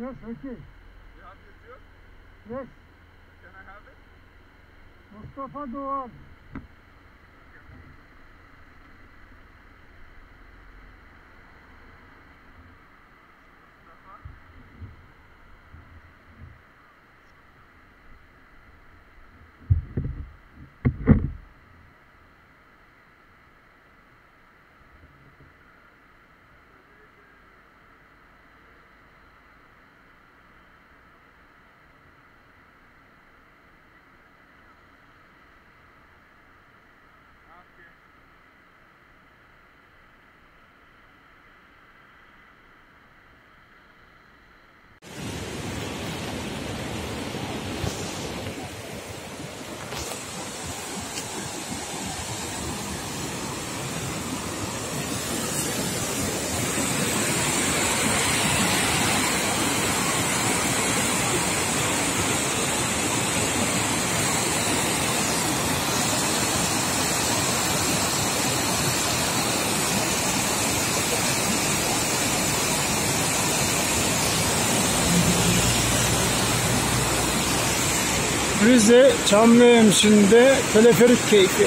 Yes, okay. You have YouTube? Yes, Can I have it? Mustafa Doğan. Mustafa? Okay. Rize Çamlıhemşin'de teleferik keyfi.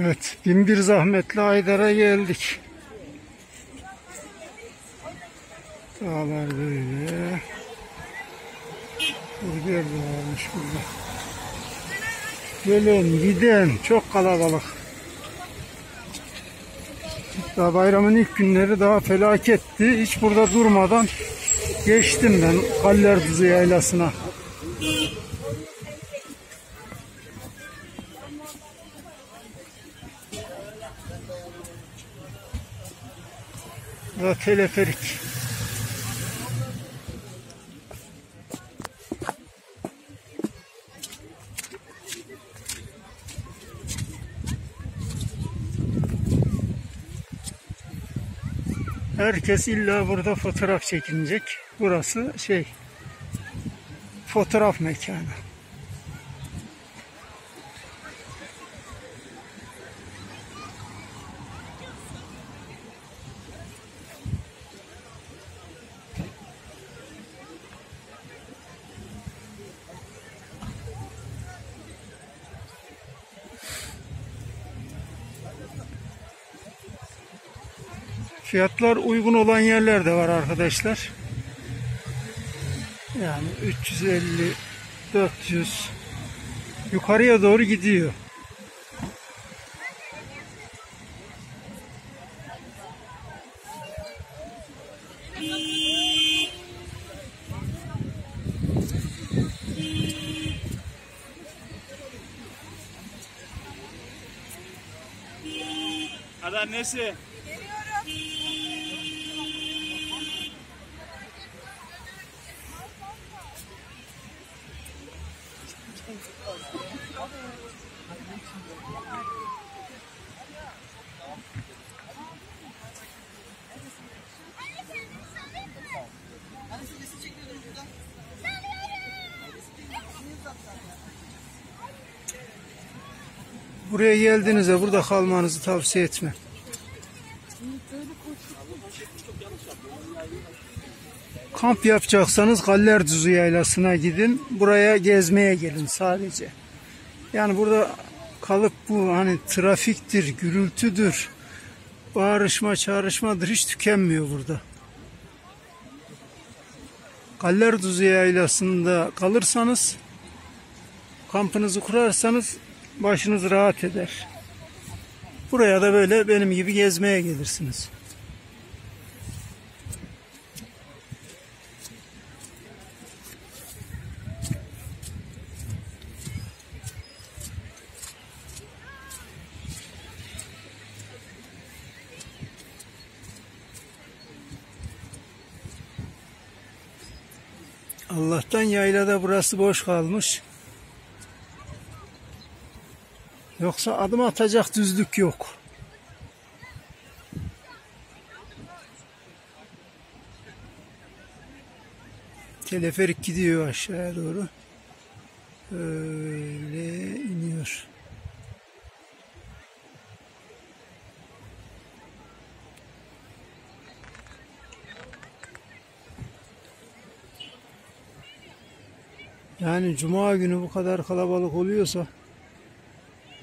Evet, bin bir zahmetle Aydar'a geldik. Dağlar böyle. Burger de varmış burada. Gelen giden çok kalabalık. Daha bayramın ilk günleri daha felaketti. Hiç burada durmadan geçtim ben Kallerduzu yaylasına. Ve teleferik. Herkes illa burada fotoğraf çekinecek. Burası şey fotoğraf mekanı. Fiyatlar uygun olan yerler de var arkadaşlar. Yani 350 400 yukarıya doğru gidiyor. Hadi annesi. Buraya geldiğinizde burada kalmanızı tavsiye etmem. Kamp yapacaksanız Galler Düzü Yaylası'na gidin. Buraya gezmeye gelin sadece. Yani burada kalıp bu hani trafiktir, gürültüdür, bağırışma, çağrışmadır hiç tükenmiyor burada. Galler Düzü Yaylası'nda kalırsanız, kampınızı kurarsanız başınız rahat eder. Buraya da böyle benim gibi gezmeye gelirsiniz. Allah'tan yaylada burası boş kalmış. Yoksa adım atacak düzlük yok. Teleferik gidiyor aşağıya doğru. Öyle iniyor. Yani cuma günü bu kadar kalabalık oluyorsa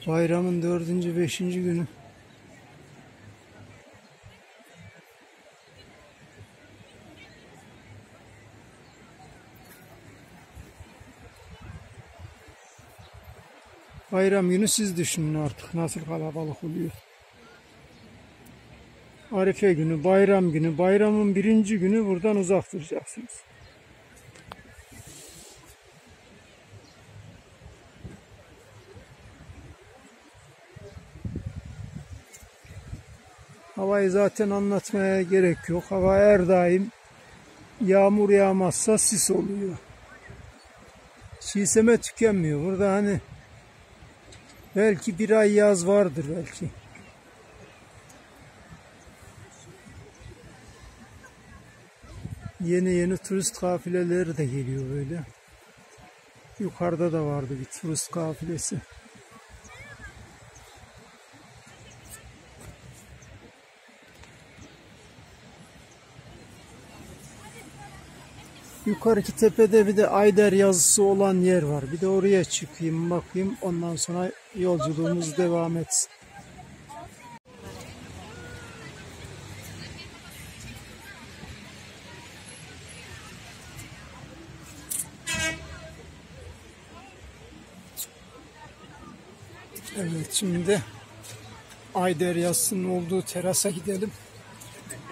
bayramın dördüncü, beşinci günü Bayram günü siz düşünün artık nasıl kalabalık oluyor. Arife günü, bayram günü, bayramın birinci günü buradan uzak duracaksınız. Havayı zaten anlatmaya gerek yok. Hava her daim yağmur yağmazsa sis oluyor. Çiğseme tükenmiyor. Burada hani belki bir ay yaz vardır belki. Yeni yeni turist kafileleri de geliyor böyle. Yukarıda da vardı bir turist kafilesi. Yukarıki tepede bir de Ayder yazısı olan yer var. Bir de oraya çıkayım bakayım ondan sonra yolculuğumuz devam etsin. Evet şimdi Ayder yazısının olduğu terasa gidelim.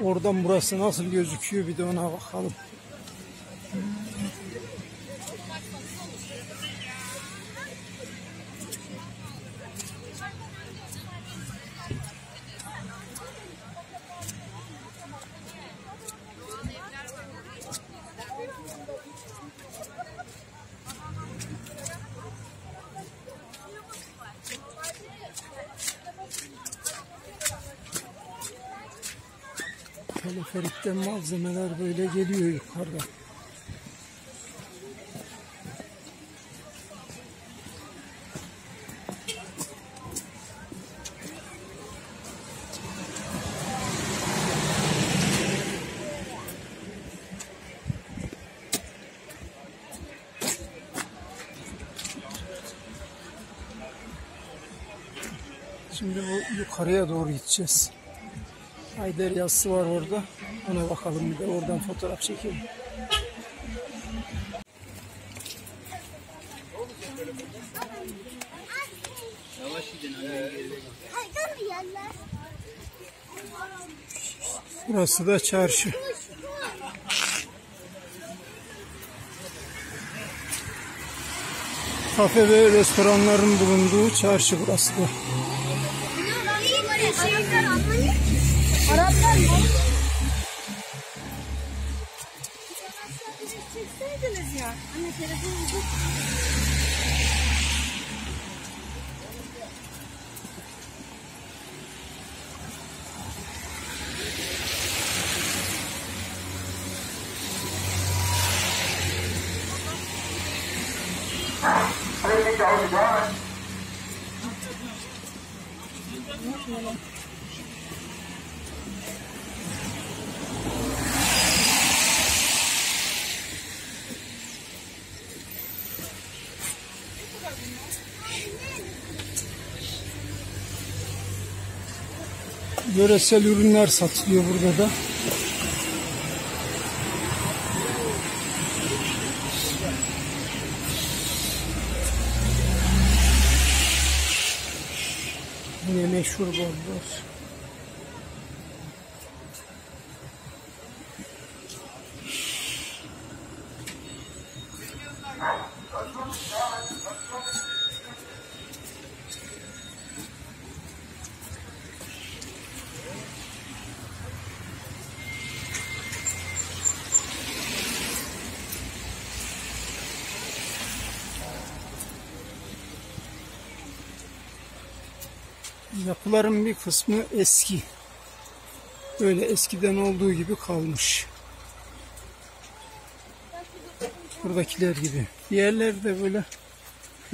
Oradan burası nasıl gözüküyor bir de ona bakalım. Feritten malzemeler böyle geliyor yukarıda. Şimdi bu yukarıya doğru gideceğiz. Ayder yazısı var orada. Ona bakalım bir de oradan fotoğraf çekelim. Burası da çarşı. Kafe ve restoranların bulunduğu çarşı burası da. Ya. Anne Yöresel ürünler satılıyor burada da. Yapıların bir kısmı eski. Böyle eskiden olduğu gibi kalmış. Buradakiler gibi. Diğerleri de böyle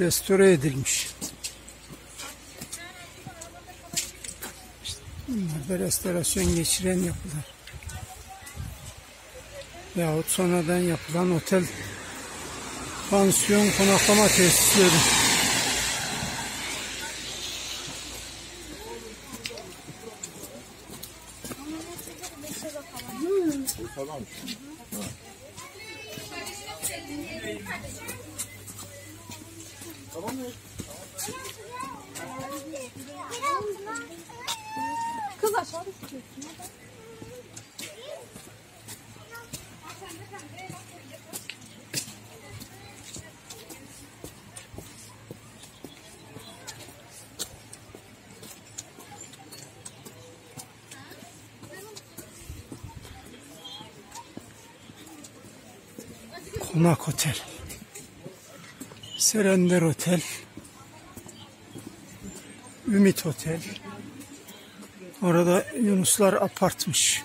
restore edilmiş. Bunlar da restorasyon geçiren yapılar. Yahut sonradan yapılan otel, pansiyon, konaklama tesisleri. Serender Otel. Ümit Otel. Orada Yunuslar apartmış.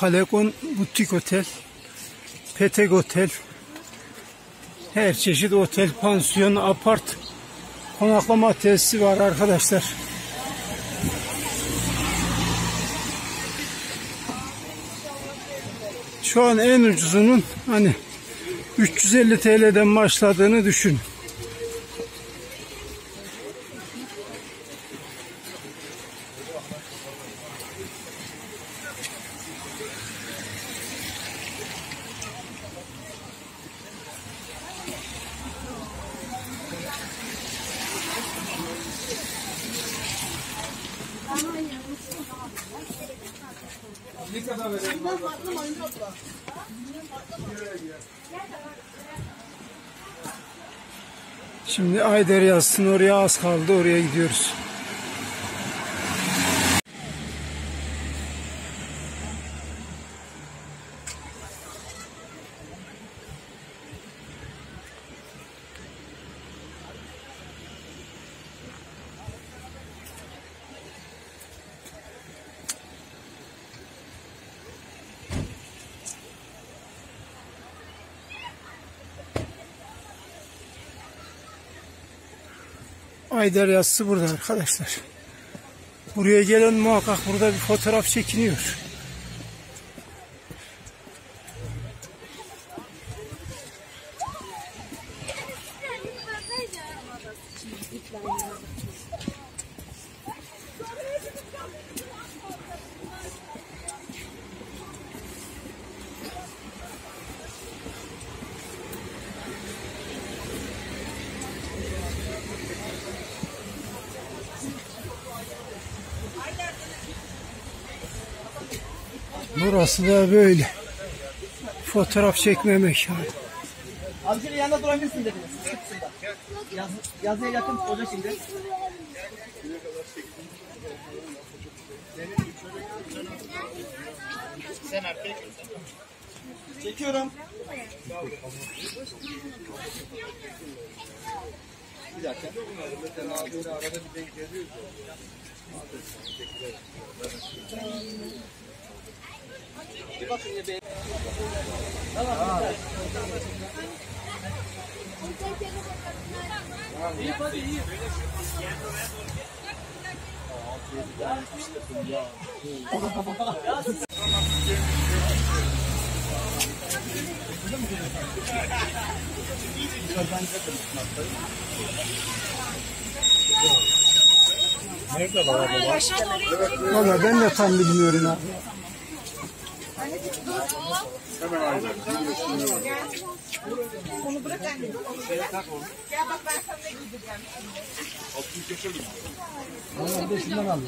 Kalekon Butik Otel. Petek Otel. Her çeşit otel, pansiyon, apart, konaklama tesisi var arkadaşlar. Şu an en ucuzunun hani 350 TL'den başladığını düşün. Şimdi Ayder yazsın oraya az kaldı oraya gidiyoruz. Ayder yazısı burada arkadaşlar. Buraya gelen muhakkak burada bir fotoğraf çekiniyor. Burası da böyle. Fotoğraf çekme mekanı. Şöyle yanında durabilirsin dediniz. Yaz, yazıya yakın olacak şimdi. Çekiyorum. Bir dakika. Bir Valla ben de tam bilmiyorum abi.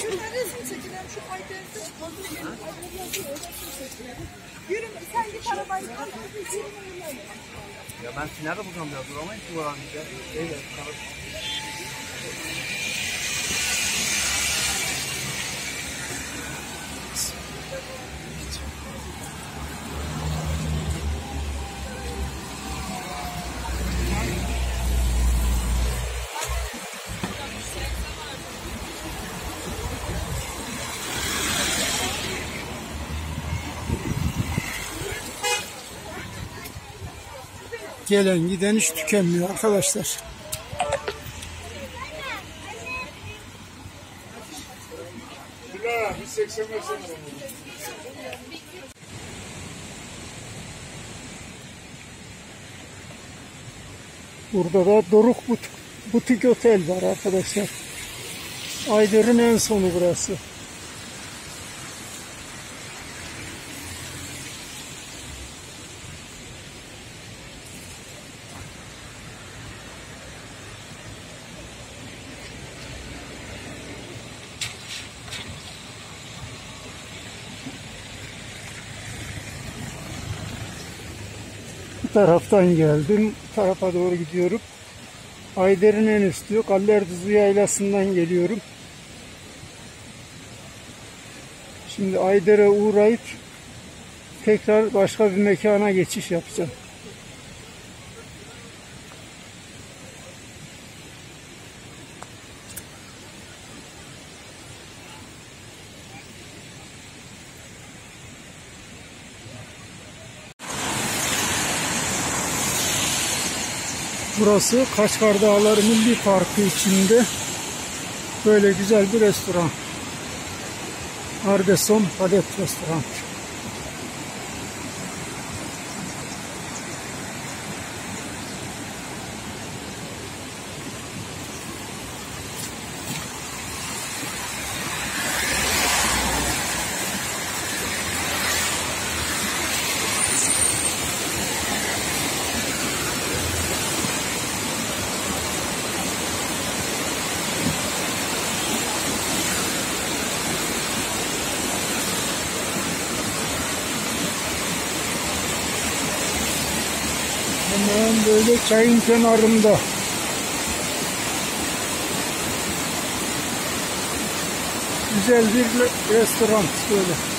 Şu resim çekilen şu kaydetti. Hazır gelin. Hazır yazıyor. Resim çekilen. Yürü sen git arabayı. Ya ben nerede bulacağım ya? Duramayız ki bu arada. Evet. Gelen giden hiç tükenmiyor arkadaşlar. Bilal bir 80 versene bana. Burada da Doruk Butik, Butik Otel var arkadaşlar. Ayder'in en sonu burası. Taraftan geldim. Tarafa doğru gidiyorum. Ayder'in en üstü. Kallerduzu yaylasından geliyorum. Şimdi Ayder'e uğrayıp tekrar başka bir mekana geçiş yapacağım. Burası Kaçkar Dağları Milli Parkı içinde böyle güzel bir restoran. Ardeson Adet Restoran. Hemen böyle çayın kenarında. Güzel bir restoran böyle.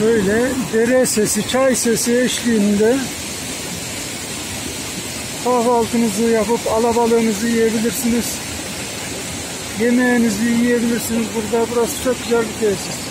Böyle dere sesi, çay sesi eşliğinde kahvaltınızı yapıp alabalığınızı yiyebilirsiniz. Yemeğinizi yiyebilirsiniz burada. Burası çok güzel bir tesis.